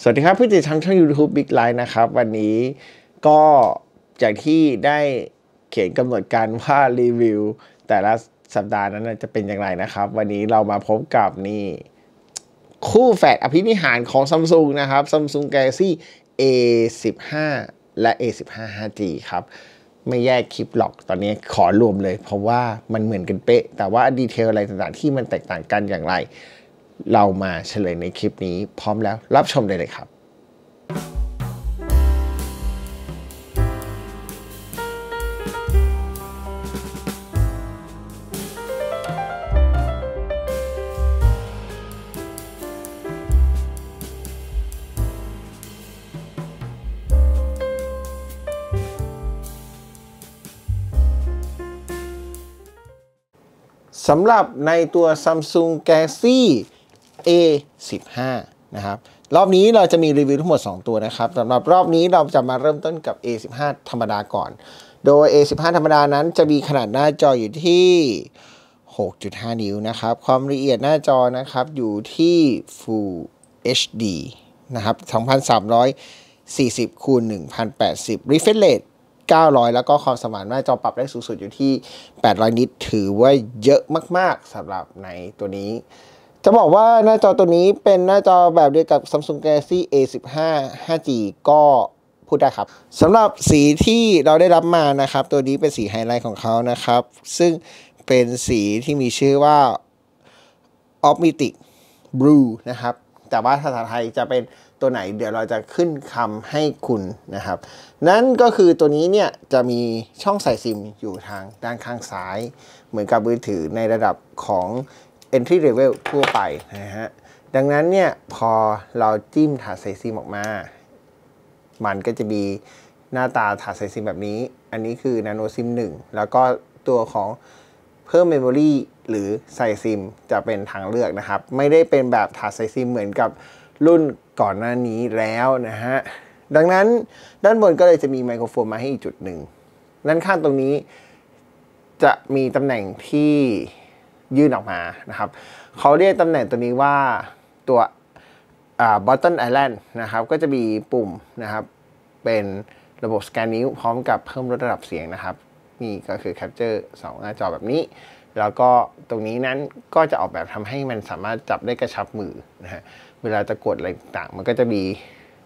สวัสดีครับผู้ติดตามช่อง YouTube Big Line นะครับ วันนี้ก็จากที่ได้เขียนกำหนดการว่ารีวิว แต่ละสัปดาห์นั้นจะเป็นอย่างไรนะครับ วันนี้เรามาพบกับนี่ คู่แฝดอภินิหารของ Samsung นะครับ Samsung Galaxy A15 และ A15 5G ครับ ไม่แยกคลิปหรอกตอนนี้ขอรวมเลย เพราะว่ามันเหมือนกันเป๊ะ แต่ว่าดีเทลอะไรต่างๆที่มันแตกต่างกันอย่างไร เรามาเฉลยในคลิปนี้พร้อมแล้วรับชมได้เลยครับสำหรับในตัว Samsung Galaxy A15 นะครับรอบนี้เราจะมีรีวิวทั้งหมด 2 ตัวนะครับสำหรับรอบนี้เราจะมาเริ่มต้นกับ A15 ธรรมดาก่อน โดย A15 ธรรมดานั้นจะมีขนาดหน้าจออยู่ที่ 6.5 นิ้วนะครับ ความละเอียดหน้าจอนะครับอยู่ที่ Full HD นะครับ 2340คูณ1080 refresh rate 900 แล้วก็ความสมานหน้าจอปรับได้สูงสุดอยู่ที่ 800 นิตถือว่าเยอะมาก ๆสำหรับในตัวนี้ จะบอกว่าหน้าจอตัวนี้เป็นหน้าจอแบบเดียวกับ Samsung Galaxy A15 5G ก็พูดได้ครับสำหรับสีที่เราได้รับมานะครับ ตัวนี้เป็นสีไฮไลท์ของเขานะครับ ซึ่งเป็นสีที่มีชื่อว่า Optic Blue นะครับ แต่ว่าภาษาไทยจะเป็นตัวไหนเดี๋ยวเราจะขึ้นคำให้คุณนะครับ นั่นก็คือตัวนี้เนี่ยจะมีช่องใส่ซิมอยู่ทางด้านข้างซ้าย เหมือนกับมือถือในระดับของ entry level ทั่วไปนะฮะ ดังนั้นเนี่ยพอเราจิ้มถาดใส่ซิมออกมา มันก็จะมีหน้าตาถาดใส่ซิมแบบนี้ อันนี้คือ nano sim 1 แล้วก็ตัวของเพิ่มเมมโมรีหรือใส่ซิมจะเป็นทางเลือกนะครับ ไม่ได้เป็นแบบถาดใส่ซิมเหมือนกับรุ่นก่อนหน้านี้แล้วนะฮะ ดังนั้นด้านบนก็เลยจะมีไมโครโฟนมาให้อีกจุดหนึ่งด้านข้างตรงนี้จะมีตำแหน่งที่ ยื่นออกมานะครับเขาเรียกตำแหน่งตัวนี้ว่าตัวอ่า button island นะครับก็จะมีปุ่มนะครับเป็นระบบสแกนนิ้วพร้อมกับเพิ่มลดระดับเสียงนะครับนี่ก็คือ capture 2 หน้าจอแบบนี้ แล้วก็ตรงนี้นั้นก็จะออกแบบทำให้มันสามารถจับได้กระชับมือนะฮะเวลาจะกดอะไรต่างมันก็จะมี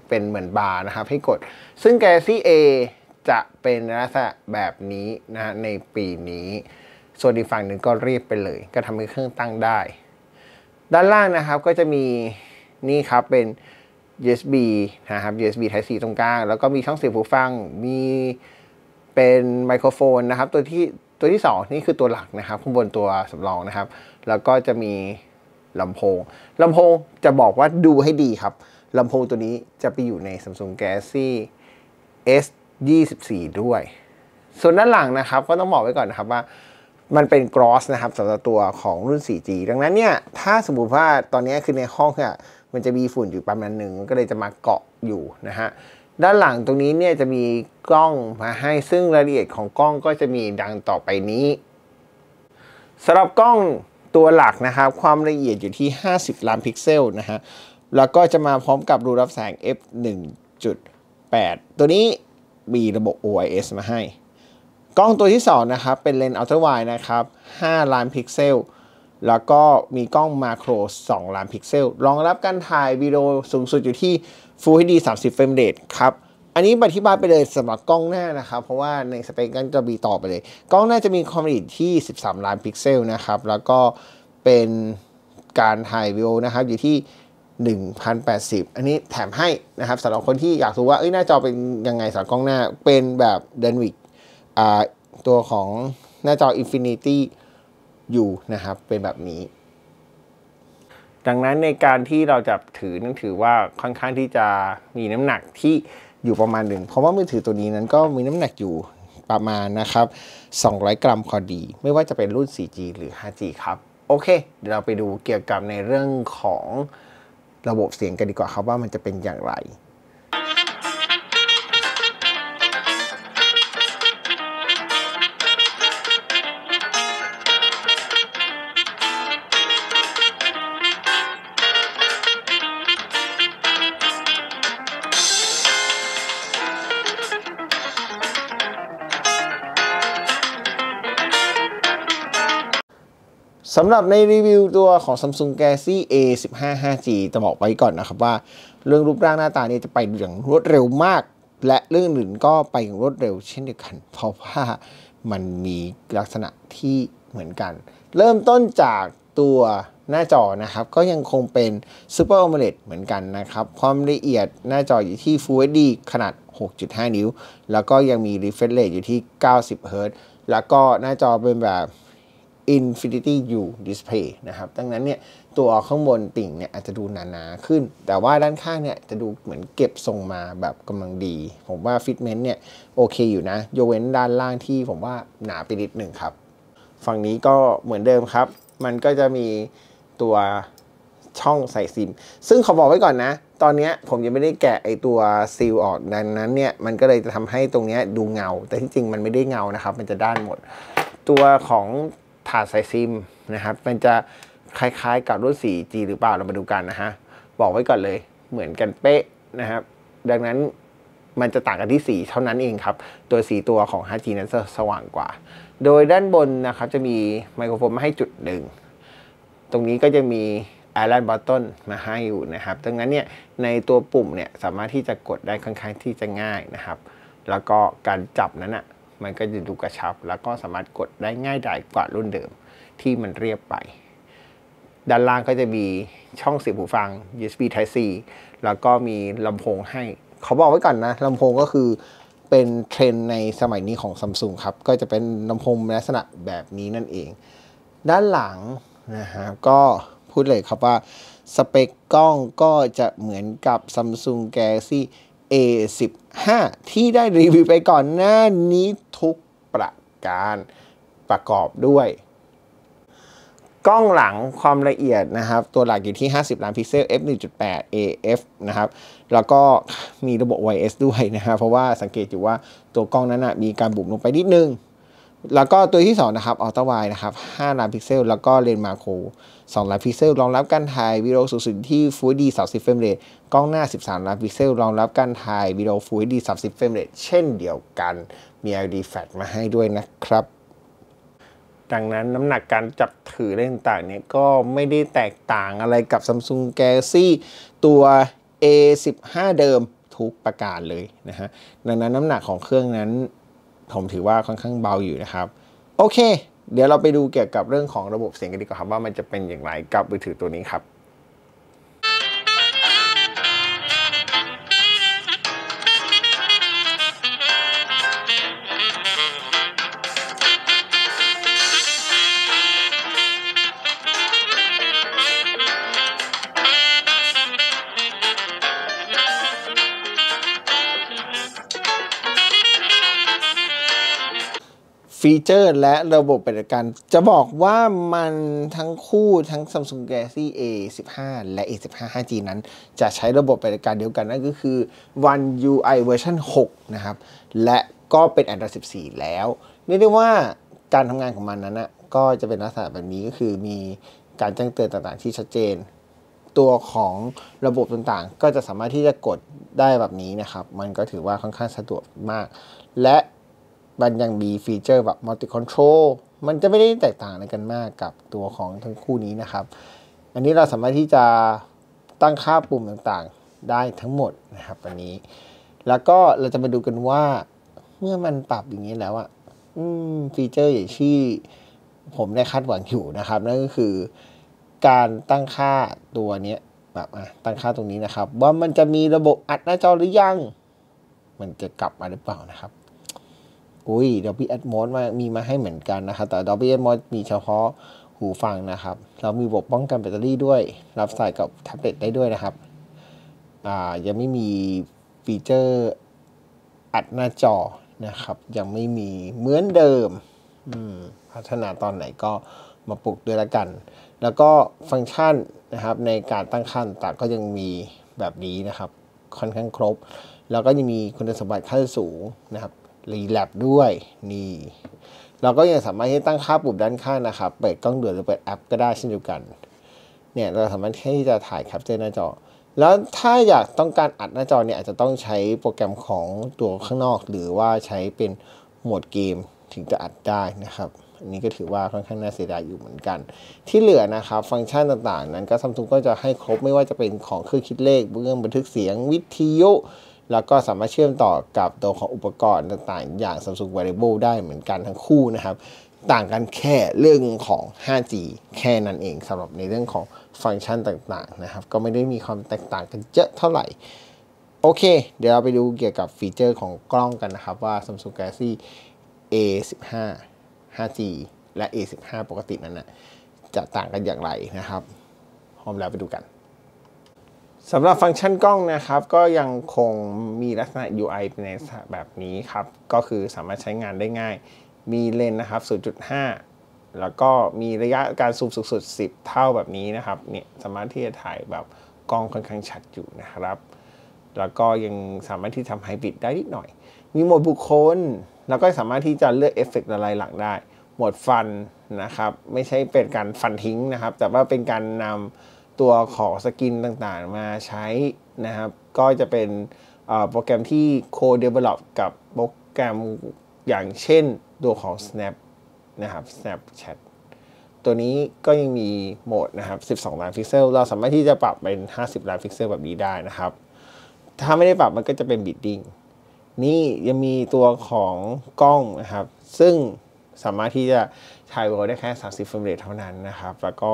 เป็นเหมือนบาร์นะครับให้กด ซึ่ง Galaxy A จะเป็นลักษณะแบบนี้นะฮะในปีนี้ ส่วนอีกฝั่งหนึ่งก็เรียบไปเลย ก็ทำให้เครื่องตั้งได้ ด้านล่างนะครับก็จะมีนี่ครับเป็น USB นะครับ USB Type C ตรงกลาง แล้วก็มีช่องเสียบหูฟัง มีเป็นไมโครโฟนนะครับ ตัวที่ตัวที่ 2 นี่คือตัวหลักนะครับ ข้างบนตัวสำรองนะครับ แล้วก็จะมีลำโพงลำโพงจะบอกว่าดูให้ดีครับลำโพงตัวนี้จะไปอยู่ใน Samsung Galaxy S 24 ด้วย ส่วนด้านหลังนะครับ ก็ต้องบอกไว้ก่อนนะครับว่า มันเป็น gross นะครับสำหรับตัวของรุ่น 4G ดังนั้นเนี่ย ถ้าสมมุติว่าตอนนี้คือในห้องเนี่ยมันจะมีฝุ่นอยู่ประมาณหนึ่งมันก็เลยจะมาเกาะอยู่นะฮะด้านหลังตรงนี้เนี่ยจะมีกล้องมาให้ซึ่งรายละเอียดของกล้องก็จะมีดังต่อไปนี้สำหรับกล้องตัวหลักนะครับ ความละเอียดอยู่ที่ 50 ล้านพิกเซลนะฮะแล้วก็จะมาพร้อมกับรูรับแสง f 1.8 ตัวนี้มีระบบ OIS มาให้ กล้องตัวที่2นะครับเป็นเลนส์ ultra wide นะครับ5ล้านพิกเซล แล้วก็มีกล้อง macro 2 ล้านพิกเซล รองรับการถ่ายวิดีโอสูงสุดอยู่ที่ Full HD 30 frame rate ครับอันนี้อธิบายไปเลยสำหรับกล้องหน้านะครับเพราะว่าในสเปคกันจะมีต่อไปเลย กล้องหน้าจะมีความละเอียดที่ 13 ล้านพิกเซลนะครับแล้วก็เป็นการถ่ายวิดีโอนะครับอยู่ที่1080 อันนี้แถมให้นะครับสำหรับคนที่อยากรู้ว่าเอ้ยหน้าจอเป็นยังไงสำหรับกล้องหน้าเป็นแบบเดนวิก ตัวของหน้าจอ Infinity อยู่นะครับ เป็นแบบนี้ ดังนั้นในการที่เราจะถือนั่นถือว่าค่อนข้างที่จะมีน้ำหนักที่อยู่ประมาณหนึ่ง เพราะว่ามือถือตัวนี้นั้นก็มีน้ำหนักอยู่ประมาณนะครับ 200 กรัมพอดี ไม่ว่าจะเป็นรุ่น 4G หรือ 5G ครับ โอเค เดี๋ยวเราไปดูเกี่ยวกับในเรื่องของระบบเสียงกันดีกว่าครับว่ามันจะเป็นอย่างไรำหรับในรีวิวตัวของ Samsung Galaxy A15 5G จะบอกไว้ก่อนนะครับว่า เรื่องรูปร่างหน้าตาเนี่ยจะไปอย่างรวดเร็วมาก และเรื่องอื่นก็ไปอย่างรวดเร็วเช่นเดียวกัน เพราะว่ามันมีลักษณะที่เหมือนกัน เริ่มต้นจากตัวหน้าจอนะครับ ก็ยังคงเป็น Super AMOLED เหมือนกันนะครับ ความละเอียดหน้าจออยู่ที่ Full HD ขนาด 6.5 นิ้ว แล้วก็ยังมี refresh rate อยู่ที่ 90 Hz แล้วก็หน้าจอเป็นแบบ Infinity U Display นะครับ ดังนั้นเนี่ยตัวข้างบนติ่งเนี่ยอาจจะดูหนา ๆ ขึ้น แต่ว่าด้านข้างเนี่ยจะดูเหมือนเก็บทรงมาแบบกำลังดี ผมว่าฟิตเมนต์เนี่ยโอเคอยู่นะยกเว้นด้านล่างที่ผมว่าหนาไปนิดหนึ่งครับ ฝั่งนี้ก็เหมือนเดิมครับ มันก็จะมีตัวช่องใส่ซิม ซึ่งขาบอกไว้ก่อนนะ ตอนนี้ผมยังไม่ได้แกะไอตัวซีลออกดังนั้นเนี่ย มันก็เลยจะทำให้ตรงนี้ดูเงา แต่ที่จริงมันไม่ได้เงานะครับ มันจะด้านหมด ตัวของ ถาดใส่ซิมนะครับ มันจะคล้ายๆกับรุ่น 4G หรือเปล่าเรามาดูกันนะฮะ บอกไว้ก่อนเลยเหมือนกันเป๊ะนะครับ ดังนั้นมันจะต่างกันที่สีเท่านั้นเองครับ ตัวสีตัวของ 5G นั้นสว่างกว่า โดยด้านบนนะครับจะมีไมโครโฟนมาให้จุดหนึ่ง ตรงนี้ก็จะมี Island Button มาให้อยู่นะครับ ดังนั้นเนี่ยในตัวปุ่มเนี่ยสามารถที่จะกดได้ค่อนข้างที่จะง่ายนะครับ แล้วก็การจับนั้นอะ มันก็จะดูกระชับ แล้วก็สามารถกดได้ง่ายดายกว่ารุ่นเดิมที่มันเรียบไป ด้านล่างก็จะมีช่องเสียบหูฟัง USB Type C แล้วก็มีลำโพงให้ เขาบอกไว้ก่อนนะลำโพงก็คือเป็นเทรนในสมัยนี้ของ s a m s u n ครับ ก็จะเป็นลำโพงลักษณะแบบนี้นั่นเอง ด้านหลังนะฮะก็พูดเลยครับว่าสเปคกล้องก็จะเหมือนกับ Samsung Galaxy A15 ที่ได้รีวิวไปก่อนหน้านี้ กประการประกอบด้วย กล้องหลังความละเอียดนะครับ ตัวหลักอยู่ที่ 50 ล้านพิกเซล f 1.8 AF นะครับ แล้วก็มีระบบ YS ด้วยนะครับ เพราะว่าสังเกตอยู่ว่าตัวกล้องนั้นนะมีการบุ๋มลงไปนิดนึงแล้วก็ตัวที่ 2 นะครับ ultra wide นะครับ 5 ล้านพิกเซล แล้วก็เลนส์ macro 2ล้านพิกเซล รองรับการถ่ายวิดีโอสูงสุดที่ Full HD 30 frame rate กล้องหน้า 13 ล้านพิกเซล รองรับการถ่ายวิดีโอ Full HD 30 frame rate เช่นเดียวกัน มี LED flash มาให้ด้วยนะครับ ดังนั้นน้ำหนักการจับถือเรื่องต่างเนี่ยก็ไม่ได้แตกต่างอะไรกับ Samsung Galaxy ตัว A15 เดิมทุกประการเลยนะฮะ ดังนั้นน้ำหนักของเครื่องนั้น ผมถือว่าค่อนข้างเบาอยู่นะครับ โอเค เดี๋ยวเราไปดูเกี่ยวกับเรื่องของระบบเสียงกันดีกว่าครับว่ามันจะเป็นอย่างไรกับมือถือตัวนี้ครับ ฟีเจอร์และระบบปฏิบัติการ จะบอกว่ามันทั้งคู่ทั้ง Samsung Galaxy A15 และ A15 5G นั้น จะใช้ระบบปฏิบัติการเดียวกันนั่นก็คือ One UI เวอร์ชัน6นะครับ และก็เป็น Android 14 แล้วเรียกได้ว่าการทำงานของมันนั้นนะก็จะเป็นลักษณะแบบนี้ก็คือมีการแจ้งเตือนต่างๆ ที่ชัดเจน ตัวของระบบต่างๆ ก็จะสามารถที่จะกดได้แบบนี้นะครับ มันก็ถือว่าค่อนข้างสะดวกมาก และ มันยังมีฟีเจอร์แบบ multi control มันจะไม่ได้แตกต่างอะไรกันมากกับตัวของทั้งคู่นี้นะครับ อันนี้เราสามารถที่จะตั้งค่าปุ่มต่างๆได้ทั้งหมดนะครับอันนี้ แล้วก็เราจะมาดูกันว่าเมื่อมันปรับอย่างนี้แล้วอะฟีเจอร์อย่างที่ผมได้คาดหวังอยู่นะครับ นั่นก็คือการตั้งค่าตัวนี้แบบตั้งค่าตรงนี้นะครับ ว่ามันจะมีระบบอัดหน้าจอหรือยัง มันจะกลับมาหรือเปล่านะครับ อุ้ย Dolby Atmos มามีมาให้เหมือนกันนะครับ แต่ Dolby Atmos มีเฉพาะหูฟังนะครับ เรามีระบบป้องกันแบตเตอรี่ด้วย รับสายกับแท็บเล็ตได้ด้วยนะครับ อ่า ยังไม่มีฟีเจอร์อัดหน้าจอนะครับ ยังไม่มีเหมือนเดิมอืมพัฒนาตอนไหนก็มาปลุกด้วยละกัน แล้วก็ฟังก์ชันนะครับในการตั้งค่าต่างก็ยังมีแบบนี้นะครับ ค่อนข้างครบ แล้วก็ยังมีคุณสมบัติขั้นสูงนะครับ Labs ด้วยนี่เราก็ยังสามารถที่ตั้งค่าปุ่มด้านข้างนะครับ เปิดกล้องด่วนหรือเปิดแอปก็ได้เช่นเดียวกัน เนี่ยเราสามารถที่จะถ่าย capture หน้าจอ แล้วถ้าอยากต้องการอัดหน้าจอเนี่ยอาจจะต้องใช้โปรแกรมของตัวข้างนอก หรือว่าใช้เป็นโหมดเกมถึงจะอัดได้นะครับ อันนี้ก็ถือว่าค่อนข้างน่าเสียดายอยู่เหมือนกัน ที่เหลือนะครับ ฟังก์ชันต่างๆ นั้นก็ซัมซุงก็จะให้ครบไม่ว่าจะเป็นของเครื่องคิดเลขเรื่องบันทึกเสียงวิทยุ แล้วก็สามารถเชื่อมต่อกับตัวของอุปกรณ์ต่างๆ อย่าง Samsung Wearable ได้เหมือนกันทั้งคู่นะครับ ต่างกันแค่เรื่องของ 5G แค่นั้นเองสำหรับในเรื่องของฟังก์ชันต่างๆนะครับ ก็ไม่ได้มีความแตกต่างกันเยอะเท่าไหร่ โอเค เดี๋ยวเราไปดูเกี่ยวกับฟีเจอร์ของกล้องกันนะครับ ว่า Samsung Galaxy A15 5G และ A15 ปกตินั้นนะจะต่างกันอย่างไรนะครับพร้อมแล้วไปดูกัน สำหรับฟังก์ชันกล้องนะครับ ก็ยังคงมีลักษณะ UI ในแบบนี้ครับ ก็คือสามารถใช้งานได้ง่าย มีเลนนะครับ 0.5 แล้วก็มีระยะการซูมสูงสุด 10 เท่าแบบนี้นะครับเนี่ยสามารถที่จะถ่ายแบบกล้องค่อนข้างชัดอยู่นะครับ แล้วก็ยังสามารถที่ทำไฮบริดได้นิดหน่อย มีโหมดบุคคล แล้วก็สามารถที่จะเลือกเอฟเฟกต์อะไรหลังได้ โหมด Fun นะครับ ไม่ใช่เป็นการฟันทิ้งนะครับ แต่ว่าเป็นการนำ ตัวของ skin ต่างๆมาใช้นะครับ ก็จะเป็นโปรแกรมที่ co-develop กับโปรแกรมอย่างเช่นตัวของ Snap นะครับ Snapchat ตัวนี้ก็ยังมีโหมดนะครับ 12 ล้านพิกเซล เราสามารถที่จะปรับเป็น 50 ล้านพิกเซลแบบนี้ได้นะครับ ถ้าไม่ได้ปรับมันก็จะเป็น binning นี่ยังมีตัวของกล้องนะครับ ซึ่งสามารถที่จะ ถ่ายวิดีโอได้แค่ 30 frame rate เท่านั้นนะครับ แล้วก็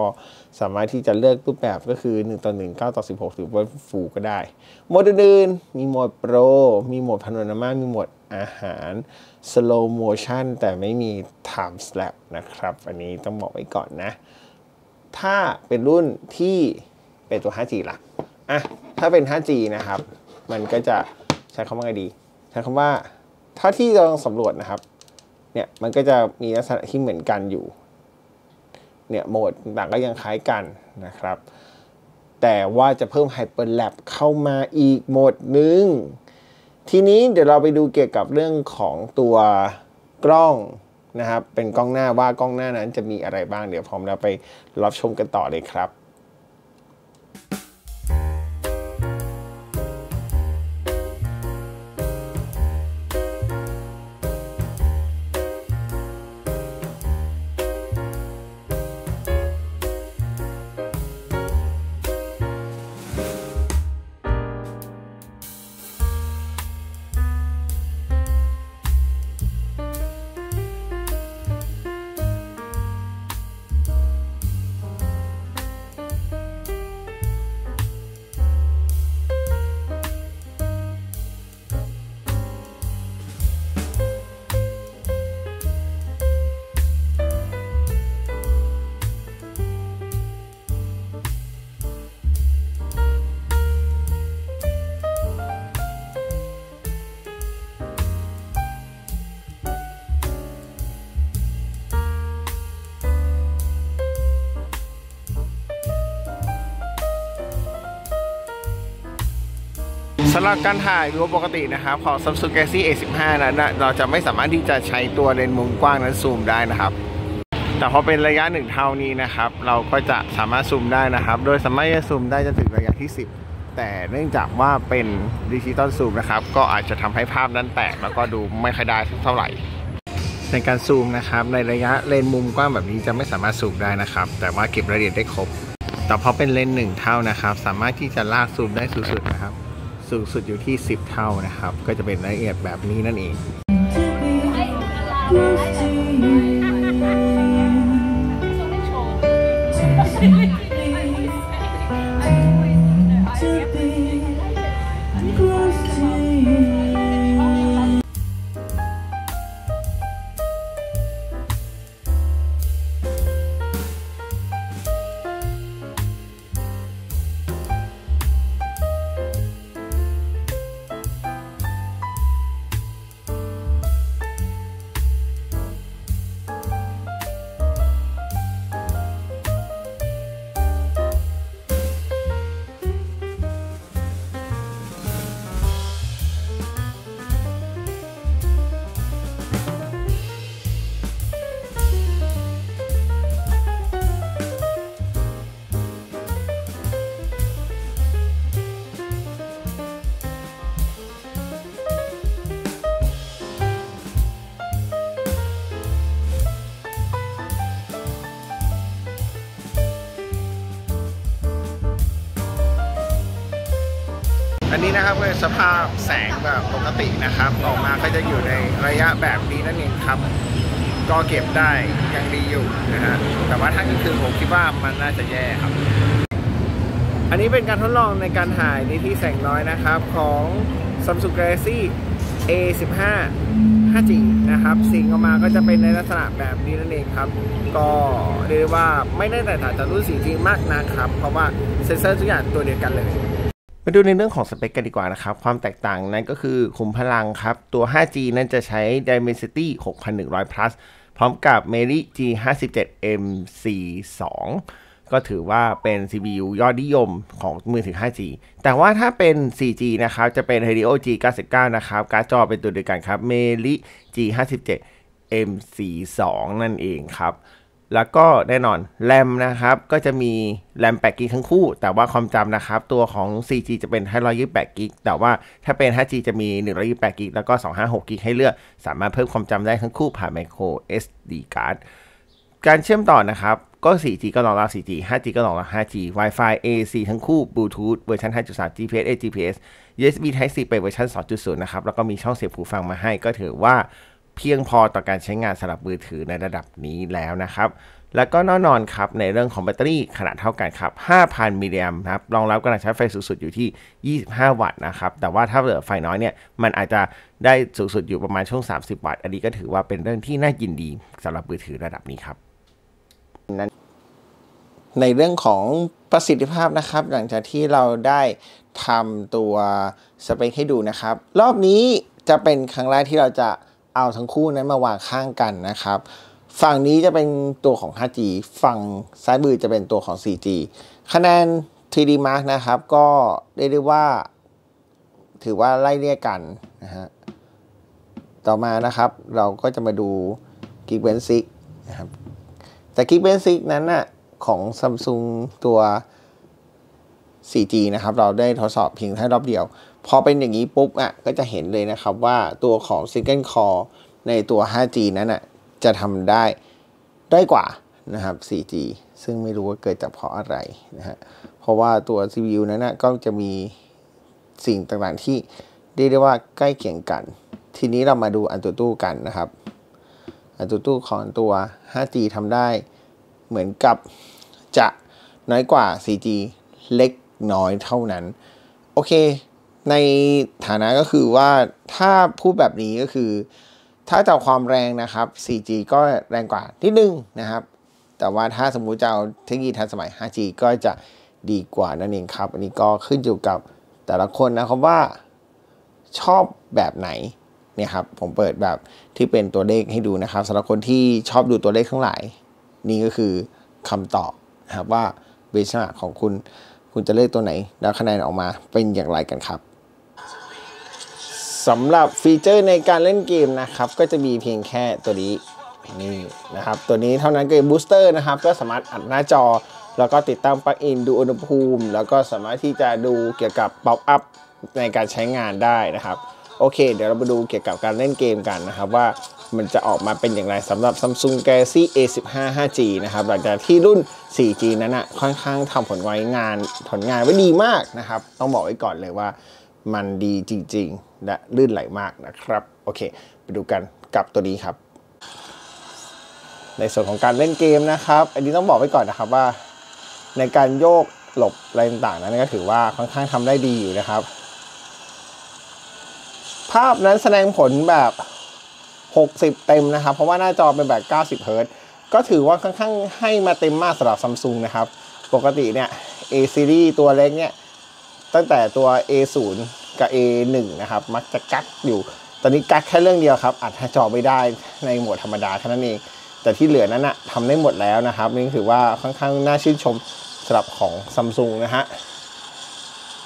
สามารถที่จะเลือกรูปแบบก็คือ 1 ต่อ 1 9 ต่อ 16 หรือว่า full ก็ได้ โหมดอื่นๆมีโหมด Pro มีโหมดพาโนามามีโหมดอาหาร slow motion แต่ไม่มี time slap นะครับ อันนี้ต้องบอกไว้ก่อนนะ ถ้าเป็นรุ่นที่เป็นตัว 5G ล่ะอะ ถ้าเป็น 5G นะครับ มันก็จะใช้คำว่าไงดี ใช้คำว่า ถ้าที่เราลองสำรวจนะครับ เนี่ยมันก็จะมีลักษณะที่เหมือนกันอยู่ เนี่ยโหมดต่างก็ยังคล้ายกันนะครับ แต่ว่าจะเพิ่ม Hyperlap เข้ามาอีกโหมดหนึ่ง ทีนี้เดี๋ยวเราไปดูเกี่ยวกับเรื่องของตัวกล้องนะครับ เป็นกล้องหน้าว่ากล้องหน้านั้นจะมีอะไรบ้าง เดี๋ยวพร้อมเราไปรับชมกันต่อเลยครับ สำหรับการถ่ายวิดีโอปกตินะครับของ Samsung Galaxy A15 นั้นเราจะไม่สามารถที่จะใช้ตัวเลนส์มุมกว้างนั้นซูมได้นะครับ แต่พอเป็นระยะหนึ่งเท่านี้นะครับ เราก็จะสามารถซูมได้นะครับ โดยสามารถจะซูมได้จนถึงระยะที่ 10 แต่เนื่องจากว่าเป็นดิจิตอลซูมนะครับ ก็อาจจะทำให้ภาพนั้นแตกแล้วก็ดูไม่ค่อยได้เท่าไหร่ ในการซูมนะครับ ในระยะเลนส์มุมกว้างแบบนี้จะไม่สามารถซูมได้นะครับ แต่ว่าเก็บรายละเอียดได้ครบ แต่พอเป็นเลนส์หนึ่งเท่านะครับ สามารถที่จะลากซูมได้สุดๆนะครับ สูงสุดอยู่ที่ 10 เท่านะครับ ก็จะเป็นรายละเอียดแบบนี้นั่นเอง อันนี้นะครับเป็นสภาพแสงแบบปกตินะครับ ออกมาก็จะอยู่ในระยะแบบนี้นั่นเองครับ ก็เก็บได้ยังดีอยู่นะฮะแต่ว่าถ้ากลางคืนผมคิดว่ามันน่าจะแย่ครับ อันนี้เป็นการทดลองในการถ่ายในที่แสงน้อยนะครับของ Samsung Galaxy A15 5G นะครับสิ่งออกมาก็จะเป็นในลักษณะแบบนี้นั่นเองครับ ก็เรียกได้ว่าไม่ได้แตกต่างจากรุ่น 4G มากนะครับ เพราะว่าเซ็นเซอร์ทุกอย่างตัวเดียวกันเลย มาดูในเรื่องของสเปคกันดีกว่านะครับ ความแตกต่างนั้นก็คือขุมพลังครับ ตัว 5G นั้นจะใช้ Dimensity 6100 plus พร้อมกับ Meli G57MC2 ก็ถือว่าเป็น CPU ยอดนิยมของมือถือ 5G แต่ว่าถ้าเป็น 4G นะครับ จะเป็น Helio G99 นะครับ การ์ดจอเป็นตัวเดียวกันครับ Meli G57MC2 นั่นเองครับ แล้วก็แน่นอนแรมนะครับก็จะมีแรม8 gig ทั้งคู่ แต่ว่าความจำนะครับ ตัวของ 4G จะเป็น 528 gig แต่ว่าถ้าเป็น 5G จะมี 128 gig แล้วก็ 256 gig ให้เลือก สามารถเพิ่มความจำได้ทั้งคู่ผ่าน micro SD card การเชื่อมต่อนะครับก็ 4G ก็รองรับ 4G 5G ก็รองรับ 5G Wi-Fi AC ทั้งคู่ Bluetooth เวอร์ชัน5.3 GPS AGPS USB Type C เป็นเวอร์ชัน2.0 นะครับ แล้วก็มีช่องเสียบหูฟังมาให้ก็ถือว่า เพียงพอต่อการใช้งานสำหรับมือถือในระดับนี้แล้วนะครับ แล้วก็แน่นอนครับในเรื่องของแบตเตอรี่ขนาดเท่ากันครับ 5,000 มิลลิแอมป์ครับรองรับกำลังใช้ไฟสูงสุดอยู่ที่ 25 วัตต์นะครับ แต่ว่าถ้าเหลือไฟน้อยเนี่ยมันอาจจะได้สูงสุดอยู่ประมาณช่วง 30 วัตต์ อันนี้ก็ถือว่าเป็นเรื่องที่น่ายินดีสำหรับมือถือระดับนี้ครับในเรื่องของประสิทธิภาพนะครับ หลังจากที่เราได้ทำตัวสเปคให้ดูนะครับ รอบนี้จะเป็นครั้งแรกที่เราจะ เอาทั้งคู่นั้นมาวางข้างกันนะครับ ฝั่งนี้จะเป็นตัวของ 5G ฝั่งซ้ายมือจะเป็นตัวของ 4G คะแนน 3D Mark นะครับก็เรียกได้ว่า ถือว่าไล่เรียกกันนะฮะต่อมานะครับเราก็จะมาดู Geekbench 6นะครับแต่ Geekbench 6นั้นน่ะของ Samsung ตัว 4G นะครับ เราได้ทดสอบเพียงแค่รอบเดียว พอเป็นอย่างนี้ปุ๊บอะก็จะเห็นเลยนะครับว่าตัวของ Single Core ในตัว 5G นั้นอะจะทำได้ได้กว่านะครับ 4G ซึ่งไม่รู้ว่าเกิดจากเพราะอะไรนะฮะ เพราะว่าตัว CPU นั้นนะก็จะมีสิ่งต่างๆที่เรียกได้ว่าใกล้เคียงกัน ทีนี้เรามาดูอันตัวตู้กันนะครับ อันตัวตู้ของตัว 5G ทำได้เหมือนกับจะน้อยกว่า 4G เล็กน้อยเท่านั้น โอเค ในฐานะก็คือว่าถ้าพูดแบบนี้ก็คือ ถ้าจากความแรงนะครับ 4G ก็แรงกว่านิดนึงนะครับ แต่ว่าถ้าสมมุติจะเอาเทคโนโลยีทันสมัย 5G ก็จะดีกว่านั่นเองครับ อันนี้ก็ขึ้นอยู่กับแต่ละคนนะครับว่าชอบแบบไหนเนี่ยครับผมเปิดแบบที่เป็นตัวเลขให้ดูนะครับสำหรับคนที่ชอบดูตัวเลขทั้งหลาย นี่ก็คือคำตอบนะครับว่า benchmark ของคุณคุณจะเลือกตัวไหน แล้วคะแนนออกมาเป็นอย่างไรกันครับ สำหรับฟีเจอร์ในการเล่นเกมนะครับ ก็จะมีเพียงแค่ตัวนี้นี่นะครับ ตัวนี้เท่านั้น Game Booster นะครับ ก็สามารถอัดหน้าจอ แล้วก็ติดตั้ง plug-in ดูอุณหภูมิ แล้วก็สามารถที่จะดูเกี่ยวกับ pop-upในการใช้งานได้นะครับโอเค เดี๋ยวเรามาดูเกี่ยวกับการเล่นเกมกันนะครับว่ามันจะออกมาเป็นอย่างไรสำหรับ Samsung Galaxy A15 5G นะครับหลังจากที่รุ่น 4G นั้นนะค่อนข้างทำผลไว้งานผลงานไว้ดีมากนะครับ ต้องบอกไว้ก่อนเลยว่ามันดีจริง ๆ และลื่นไหลมากนะครับ โอเค ไปดูกันกับตัวนี้ครับ ในส่วนของการเล่นเกมนะครับ อันนี้ต้องบอกไว้ก่อนนะครับว่า ในการโยกหลบอะไรต่างๆนั้นก็ถือว่าค่อนข้างทำได้ดีอยู่นะครับ ภาพนั้นแสดงผลแบบ 60 เต็มนะครับ เพราะว่าหน้าจอเป็นแบบ 90เฮิรต์ก็ถือว่าค่อนข้างให้มาเต็มมากสำหรับซัมซุงนะครับ ปกติเนี่ย A series ตัวเล็กเนี่ย ตั้งแต่ตัว A0 กับ A1 นะครับ มักจะกักอยู่ ตอนนี้กักแค่เรื่องเดียวครับ อัดหน้าจอไม่ได้ในโหมดธรรมดาแค่นั้นเอง แต่ที่เหลือนั้นนะทำได้หมดแล้วนะครับนี่ถือว่าค่อนข้างน่าชื่นชมสำหรับของซัมซุงนะฮะ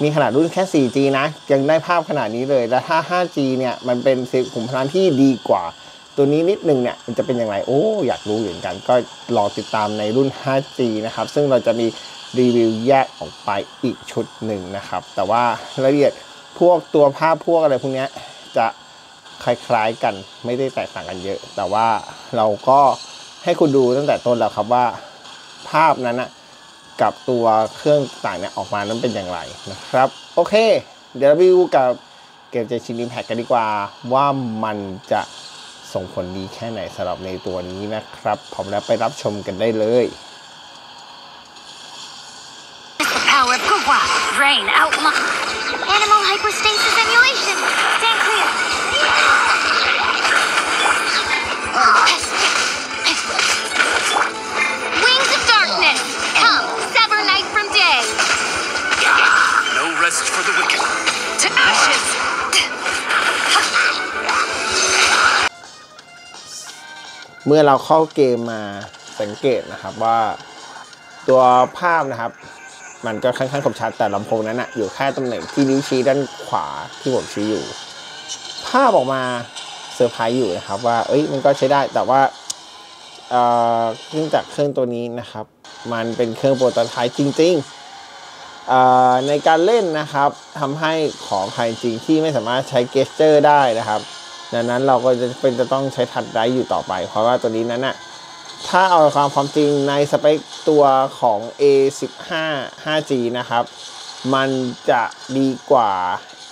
มีขนาดรุ่นแค่ 4G นะ ยังได้ภาพขนาดนี้เลย แล้วถ้า 5G เนี่ยมันเป็นขุมพลังที่ดีกว่า ตัวนี้นิดนึงเนี่ยมันจะเป็นอย่างไร โอ้ อยากรู้เหมือนกัน ก็รอติดตามในรุ่น 5G นะครับ ซึ่งเราจะมีรีวิวแยกออกไปอีกชุดหนึ่งนะครับ แต่ว่ารายละเอียด พวกตัวภาพพวกอะไรพวกนี้จะคล้ายๆกันไม่ได้แตกต่างกันเยอะ แต่ว่าเราก็ให้คุณดูตั้งแต่ต้นแล้วครับว่าภาพนั้นนะกับตัวเครื่องต่างเนี่ยออกมานั้นเป็นอย่างไรนะครับ โอเค เดี๋ยวเราไปดูกับเกมเจชินิมแพคกันดีกว่า ว่ามันจะส่งผลดีแค่ไหนสำหรับในตัวนี้นะครับพร้อมแล้วไปรับชมกันได้เลย Rain outline. Animal hyperstasis emulation. Stand clear. Wings of darkness. Come, sever night from day. No rest for the wicked. To ashes. เมื่อเราเข้าเกมมาสังเกตนะครับว่าตัวภาพนะครับ มันก็ค่อนข้างคมชัดแต่ลำโพงนั้นนะอยู่แค่ตำแหน่งที่นิ้วชี้ด้านขวาที่ผมชี้อยู่ ภาพออกมาเซอร์ไพรส์อยู่นะครับว่า เอ้ย มันก็ใช้ได้ แต่ว่าเอ่อเครื่องจากเครื่องตัวนี้นะครับ มันเป็นเครื่อง prototype จริงๆเอ่อในการเล่นนะครับทำให้ของภายจริงที่ไม่สามารถใช้ gesture ได้นะครับ ดังนั้นเราก็จะเป็นจะต้องใช้ touch ได้อยู่ต่อไป เพราะว่าตัวนี้นั้นน่ะ ถ้าเอาความความจริงในสเปคตัวของ A15 5G นะครับ มันจะดีกว่า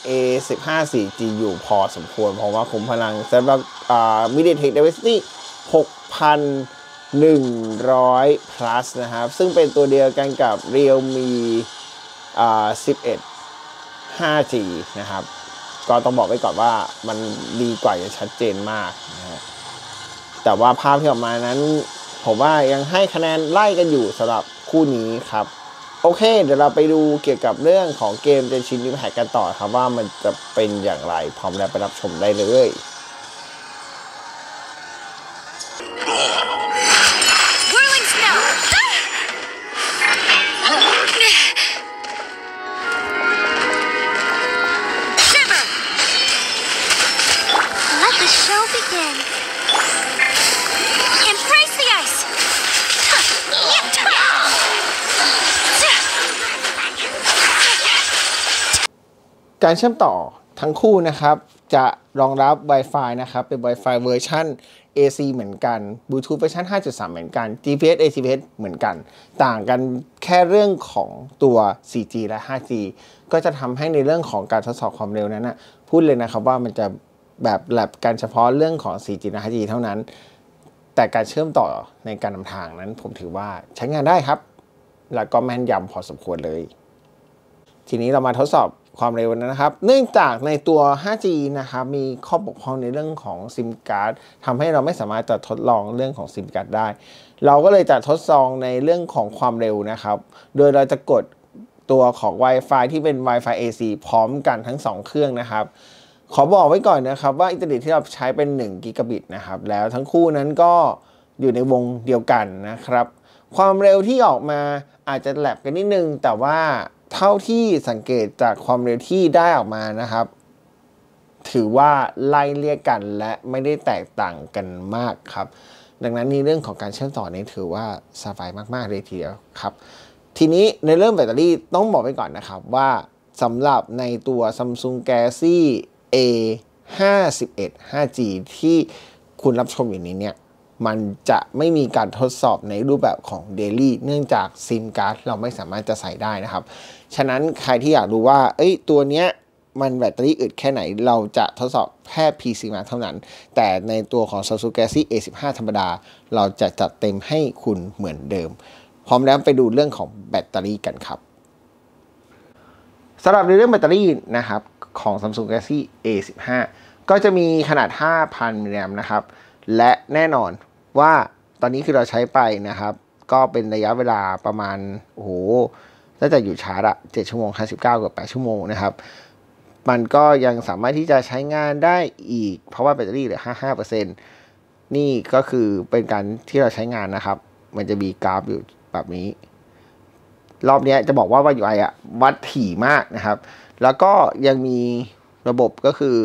A15 4G อยู่พอสมควร เพราะว่าขุมพลังสำหรับอ่า MediaTek Dimensity 6,100 plus นะครับ ซึ่งเป็นตัวเดียวกันกับ Realme 11 5G นะครับ ก็ต้องบอกไว้ก่อนว่ามันดีกว่าอย่างชัดเจนมากนะฮะแต่ว่าภาพที่ออกมานั้น ผมว่ายังให้คะแนนไล่กันอยู่สำหรับคู่นี้ครับ โอเค เดี๋ยวเราไปดูเกี่ยวกับเรื่องของเกมเจนชินนิมแพกกันต่อครับว่ามันจะเป็นอย่างไรพร้อมแล้วไปรับชมได้เลย การเชื่อมต่อทั้งคู่นะครับ จะรองรับ Wi-Fi นะครับ เป็น Wi-Fi เวอร์ชัน AC เหมือนกัน Bluetooth เวอร์ชัน5.3 เหมือนกัน GPS ACPS เหมือนกัน ต่างกันแค่เรื่องของตัว 4G และ 5G ก็จะทำให้ในเรื่องของการทดสอบความเร็วนั้นนะพูดเลยนะครับว่ามันจะแบบแลบกันเฉพาะเรื่องของ 4G และ 5G เท่านั้น แต่การเชื่อมต่อในการนำทางนั้น ผมถือว่าใช้งานได้ครับ แล้วก็แม่นยำพอสมควรเลย ทีนี้เรามาทดสอบความเร็วนะครับ เนื่องจากในตัว 5G นะครับมีข้อบกพร่องในเรื่องของซิมการ์ดทำให้เราไม่สามารถจะทดลองเรื่องของซิมการ์ดได้ เราก็เลยจะทดลองในเรื่องของความเร็วนะครับ โดยเราจะกดตัวของ Wi-Fi ที่เป็น Wi-Fi AC พร้อมกันทั้ง 2 เครื่องนะครับ ขอบอกไว้ก่อนนะครับว่าอินเทอร์เน็ตที่เราใช้เป็น1กิกะบิตนะครับ แล้วทั้งคู่นั้นก็อยู่ในวงเดียวกันนะครับ ความเร็วที่ออกมาอาจจะแลบกันนิดนึง แต่ว่า เท่าที่สังเกตจากความเร็วที่ได้ออกมานะครับ ถือว่าไล่เรียกกันและไม่ได้แตกต่างกันมากครับ ดังนั้นในเรื่องของการเชื่อมต่อนี้ถือว่าสบายมากๆเลยทีเดียวครับ ทีนี้ในเรื่องแบตเตอรี่ต้องบอกไปก่อนนะครับว่าสำหรับในตัว Samsung Galaxy A 51 5G ที่คุณรับชมอยู่นี้เนี่ย มันจะไม่มีการทดสอบในรูปแบบของ Daily เนื่องจากซิมการ์ดเราไม่สามารถจะใส่ได้นะครับ ฉะนั้นใครที่อยากรู้ว่า เอ้ย ตัวเนี้ยมันแบตเตอรี่อึดแค่ไหน เราจะทดสอบแค่ PC มาเท่านั้น แต่ในตัวของ Samsung Galaxy A15 ธรรมดา เราจะจัดเต็มให้คุณเหมือนเดิม พร้อมแล้วไปดูเรื่องของแบตเตอรี่กันครับสำหรับในเรื่องแบตเตอรี่นะครับของ Samsung Galaxy A15 ก็จะมีขนาด 5,000มิลลิแอมป์นะครับ และแน่นอน ว่าตอนนี้คือเราใช้ไปนะครับ ก็เป็นระยะเวลาประมาณโอ้โหน่าจะอยู่ชาร์จอะ7ชั่วโมง59กับ8ชั่วโมงนะครับ มันก็ยังสามารถที่จะใช้งานได้อีก เพราะว่าแบตเตอรี่เหลือ55%นี่ก็คือเป็นการที่เราใช้งานนะครับ มันจะมีกราฟอยู่แบบนี้ รอบนี้จะบอกว่า UI อยู่ไออะวัดถี่มากนะครับ แล้วก็ยังมีระบบก็คือ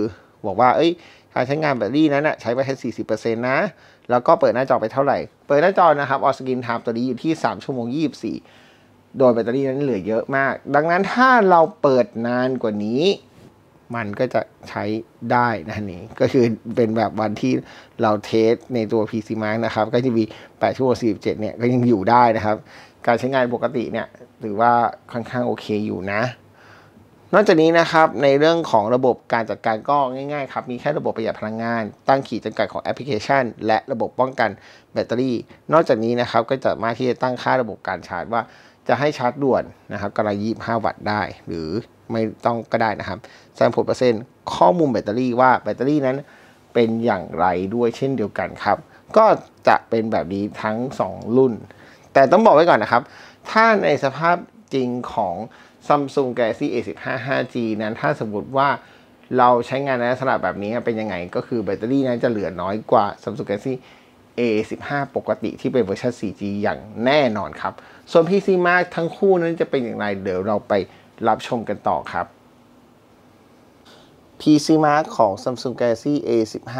บอกว่า เอ้ยการใช้งานแบตเตอรี่นั้นนะใช้ไปแค่40%นะ แล้วก็เปิดหน้าจอไปเท่าไหร่ เปิดหน้าจอนะครับออสกินไทม์ตัวนี้อยู่ที่ 3 ชั่วโมง 24 โดยแบตเตอรี่นั้นเหลือเยอะมาก ดังนั้นถ้าเราเปิดนานกว่านี้ มันก็จะใช้ได้นะนี่ก็คือเป็นแบบวันที่เรา test ในตัว PC Mark นะครับ ก็จะมี 8 ชั่วโมง 47 เนี่ยก็ยังอยู่ได้นะครับ การใช้งานปกติเนี่ยถือว่าค่อนข้างโอเคอยู่นะ นอกจากนี้นะครับในเรื่องของระบบการจัดการก็ง่ายๆครับมีแค่ระบบประหยัดพลังงาน ตั้งขีดจำกัดของแอปพลิเคชัน และระบบป้องกันแบตเตอรี่ นอกจากนี้นะครับก็จะมาที่จะตั้งค่าระบบการชาร์จว่าจะให้ชาร์จด่วนนะครับกำลัง25 วัตต์ได้ หรือไม่ต้องก็ได้นะครับแสดงผลเปอร์เซ็นต์ข้อมูลแบตเตอรี่ว่าแบตเตอรี่นั้นเป็นอย่างไรด้วยเช่นเดียวกันครับ ก็จะเป็นแบบนี้ทั้ง 2 รุ่น แต่ต้องบอกไว้ก่อนนะครับ ถ้าในสภาพจริงของ Samsung Galaxy A15 5G นั้นถ้าสมมติว่าเราใช้งานในลักษณะแบบนี้เป็นยังไง ก็คือแบตเตอรี่นั้นจะเหลือน้อยกว่า Samsung Galaxy A15 ปกติที่เป็นเวอร์ชัน 4G อย่างแน่นอนครับ ส่วน PC Mark ทั้งคู่นั้นจะเป็นอย่างไร เดี๋ยวเราไปรับชมกันต่อครับ PC Mark ของ Samsung Galaxy A15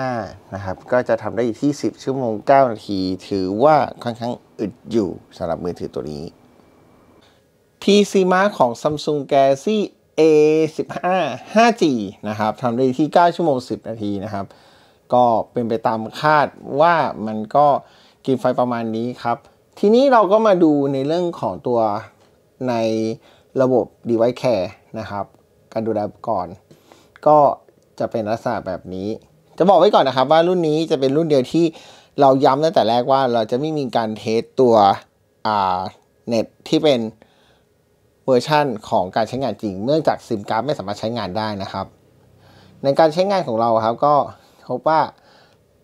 นะครับ ก็จะทำได้อยู่ที่ 10 ชั่วโมง 9 นาที ถือว่าค่อนข้างอึดอยู่สำหรับมือถือตัวนี้ PC Mark ของ Samsung Galaxy A15 5G นะครับทำได้ที่ 9 ชั่วโมง 10 นาทีนะครับ ก็เป็นไปตามคาดว่ามันก็กินไฟประมาณนี้ครับ ทีนี้เราก็มาดูในเรื่องของตัวในระบบ Device Care นะครับ การดูแลก่อน ก็จะเป็นลักษณะแบบนี้ จะบอกไว้ก่อนนะครับว่ารุ่นนี้จะเป็นรุ่นเดียวที่เราย้ำตั้งแต่แรกว่าเราจะไม่มีการ test ตัวเน็ตที่เป็น เวอร์ชั่นของการใช้งานจริง เนื่องจากซิมการ์ดไม่สามารถใช้งานได้นะครับ ในการใช้งานของเราครับก็พบว่า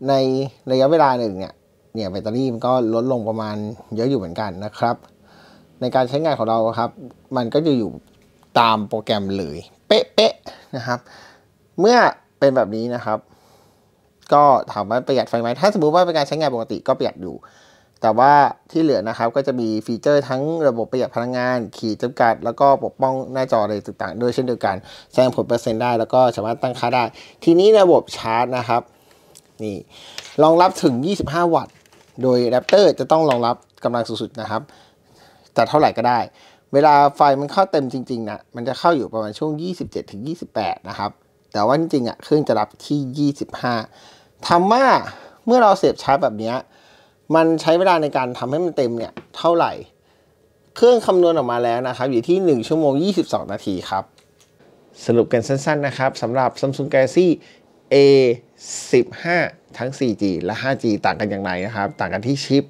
ในระยะเวลาหนึ่งเนี่ยเนี่ยแบตเตอรี่มันก็ลดลงประมาณเยอะอยู่เหมือนกันนะครับ ในการใช้งานของเราครับ มันก็จะอยู่ตามโปรแกรมเลยเป๊ะๆนะครับ เมื่อเป็นแบบนี้นะครับ ก็ถามว่าประหยัดไฟไหมถ้าสมมติว่าเป็นการใช้งานปกติก็ประหยัดอยู่ แต่ว่าที่เหลือนะครับก็จะมีฟีเจอร์ทั้งระบบประหยัดพลังงาน ขีดจำกัด แล้วก็ปกป้องหน้าจออะไรต่างๆ ด้วยเช่นเดียวกันแสดงผลเปอร์เซ็นต์ได้ แล้วก็สามารถตั้งค่าได้ ทีนี้ระบบชาร์จนะครับนี่รองรับถึง 25 วัตต์ โดยแรปเตอร์จะต้องรองรับกำลังสูงสุดนะครับจะเท่าไหร่ก็ได้ เวลาไฟมันเข้าเต็มจริงๆนะมันจะเข้าอยู่ประมาณช่วง 27ถึง28 นะครับแต่ว่าจริงๆอะเครื่องจะรับที่ 25ทำว่าเมื่อเราเสียบชาร์จแบบนี้ มันใช้เวลาในการทำให้มันเต็มเนี่ยเท่าไหร่ เครื่องคำนวณออกมาแล้วนะครับ อยู่ที่ 1 ชั่วโมง 22 นาทีครับ สรุปกันสั้นๆนะครับสำหรับ Samsung Galaxy A15 ทั้ง 4G และ 5G ต่างกันอย่างไรนะครับ ต่างกันที่ชิป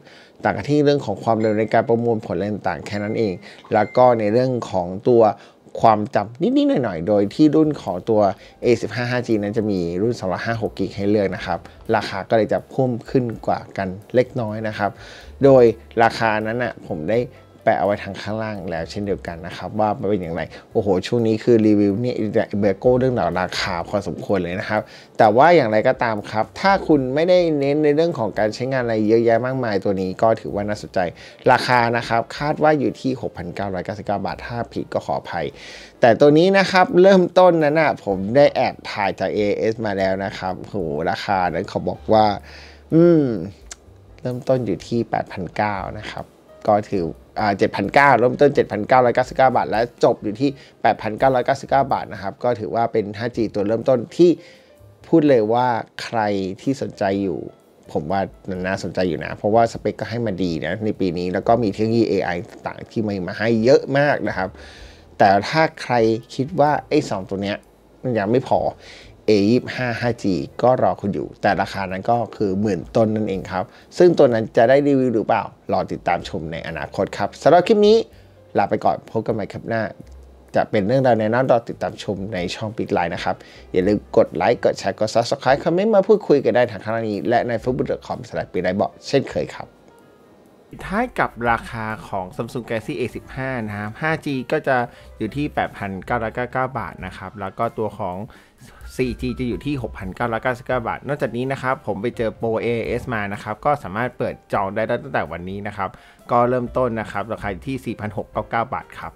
ต่างกันที่เรื่องของความเร็วในการประมวลผลอะไรต่างๆแค่นั้นเอง แล้วก็ในเรื่องของตัว ความจำนิด ๆ หน่อย ๆ โดยที่รุ่นของตัว A15 5G นั้นจะมีรุ่น256กิกให้เลือกนะครับ ราคาก็เลยจะพุ่มขึ้นกว่ากันเล็กน้อยนะครับ โดยราคานั้นนะผมได้ะเอาไว้ทางข้างล่างแล้วเช่นเดียวกันนะครับว่าเป็นอย่างไรโอ้โหช่วงนี้คือรีวิวเนี่ยเบโก้เรื่องราวราคาพอสมควรเลยนะครับ แต่ว่าอย่างไรก็ตามครับ ถ้าคุณไม่ได้เน้นในเรื่องของการใช้งานอะไรเยอะแยะมากมายตัวนี้ก็ถือว่าน่าสนใจ ราคานะครับคาดว่าอยู่ที่ 6,999 บาทถ้าผิดก็ขออภัย แต่ตัวนี้นะครับเริ่มต้นนั้นนะผมได้แอบถ่ายจาก AS มาแล้วนะครับโหราคานั้นเขาบอกว่า อืม เริ่มต้นอยู่ที่ 8,900นะครับ ก็ถือ7,900 เริ่มต้น 7,999 บาท และจบอยู่ที่ 8,999 บาทนะครับ ก็ถือว่าเป็น 5G ตัวเริ่มต้นที่พูดเลยว่าใครที่สนใจอยู่ ผมว่าน่าสนใจอยู่นะ เพราะว่าสเปคก็ให้มาดีนะในปีนี้ แล้วก็มีเทคโนโลยี AI ต่างๆ ที่มามาให้เยอะมากนะครับ แต่ถ้าใครคิดว่าไอ้สองตัวเนี้ยมันยังไม่พอ A25 5G ก็รอคุณอยู่ แต่ราคานั้นก็คือหมื่นต้นนั่นเองครับ ซึ่งตัวนั้นจะได้รีวิวหรือเปล่า รอติดตามชมในอนาคตครับสำหรับคลิปนี้ลาไปก่อนพบกันใหม่คลิปหน้า จะเป็นเรื่องราวในนั้นรอติดตามชมในช่องปิดไลน์นะครับ อย่าลืมกดไลค์กดแชร์กด subscribe คอมเมนต์มาพูดคุยกันได้ทางข้างล่างนี้ และใน facebook.com slash ปีไลน์บอกเช่นเคยครับท้ายกับราคาของ Samsung Galaxy A15 นะครับ 5G ก็จะอยู่ที่ 8,999 บาทนะครับ แล้วก็ตัวของ 4G จะอยู่ที่ 6,999 บาท นอกจากนี้นะครับ ผมไปเจอโปร AS มานะครับ ก็สามารถเปิดจองได้ตั้งแต่วันนี้นะครับ ก็เริ่มต้นนะครับ ราคาที่ 4,699 บาทครับ